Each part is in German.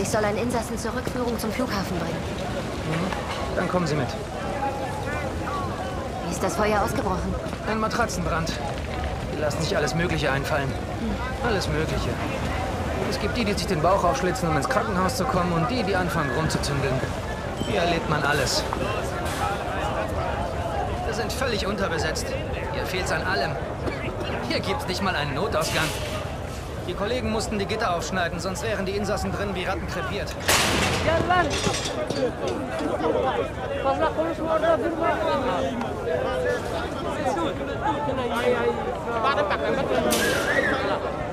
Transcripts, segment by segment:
Ich soll einen Insassen zur Rückführung zum Flughafen bringen. Dann kommen Sie mit. Wie ist das Feuer ausgebrochen? Ein Matratzenbrand. Die lassen sich alles Mögliche einfallen. Alles Mögliche. Es gibt die, die sich den Bauch aufschlitzen, um ins Krankenhaus zu kommen, und die, die anfangen rumzuzündeln. Hier erlebt man alles. Wir sind völlig unterbesetzt. Hier fehlt's an allem. Hier gibt's nicht mal einen Notausgang. Die Kollegen mussten die Gitter aufschneiden, sonst wären die Insassen drin wie Ratten krepiert.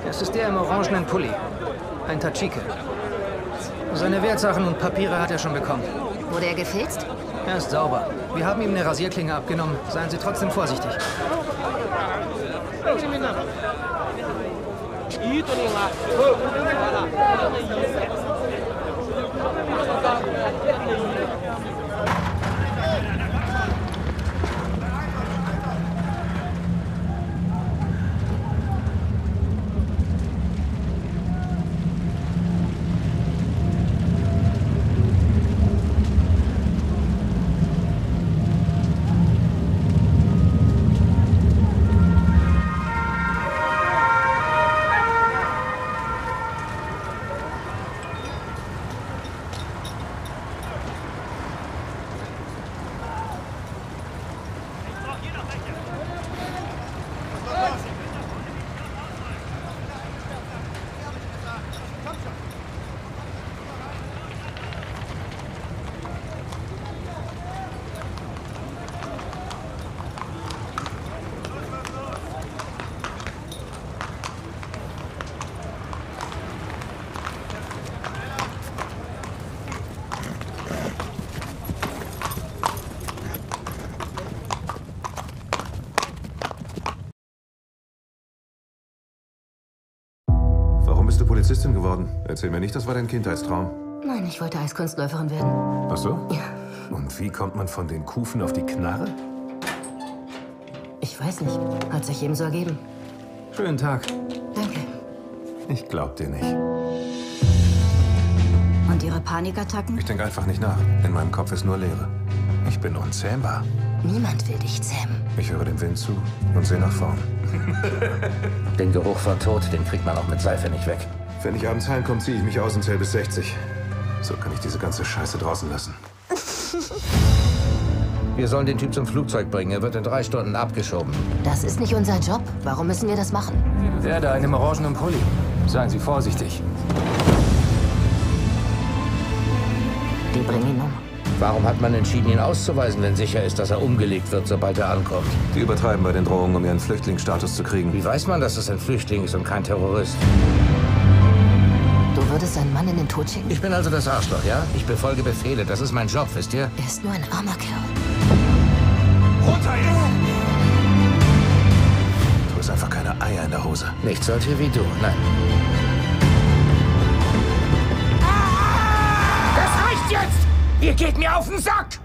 Das ist der im orangenen Pulli. Ein Tachike. Seine Wertsachen und Papiere hat er schon bekommen. Wurde er gefilzt? Er ist sauber. Wir haben ihm eine Rasierklinge abgenommen. Seien Sie trotzdem vorsichtig. いいとねが。Bist du Polizistin geworden? Erzähl mir nicht, das war dein Kindheitstraum. Nein, ich wollte Eiskunstläuferin werden. Ach so? Ja, Und wie kommt man von den Kufen auf die Knarre? ich weiß nicht. Hat sich eben so ergeben. Schönen Tag. Danke. Ich glaub dir nicht. Und Ihre Panikattacken? Ich denke einfach nicht nach. In meinem Kopf ist nur Leere. Ich bin unzähmbar. Niemand will dich zähmen. Ich höre dem Wind zu und sehe nach vorn. Den Geruch von Tod, den kriegt man auch mit Seife nicht weg. Wenn ich abends heimkomme, ziehe ich mich aus und zähle bis 60. So kann ich diese ganze Scheiße draußen lassen. Wir sollen den Typ zum Flugzeug bringen. Er wird in drei Stunden abgeschoben. Das ist nicht unser Job. Warum müssen wir das machen? Der da in dem orangenen Pulli. Seien Sie vorsichtig. Die bringen ihn um. Warum hat man entschieden, ihn auszuweisen, wenn sicher ist, dass er umgelegt wird, sobald er ankommt? Die übertreiben bei den Drohungen, um ihren Flüchtlingsstatus zu kriegen. Wie weiß man, dass es ein Flüchtling ist und kein Terrorist? Du würdest einen Mann in den Tod schicken? Ich bin also das Arschloch, ja? Ich befolge Befehle. Das ist mein Job, wisst ihr? Er ist nur ein armer Kerl. Runter jetzt! Du hast einfach keine Eier in der Hose. Nicht solche wie du, nein. Ihr geht mir auf den Sack!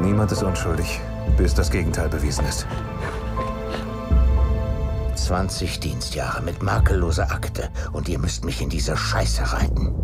Niemand ist unschuldig, bis das Gegenteil bewiesen ist. 20 Dienstjahre mit makelloser Akte und ihr müsst mich in diese Scheiße reiten.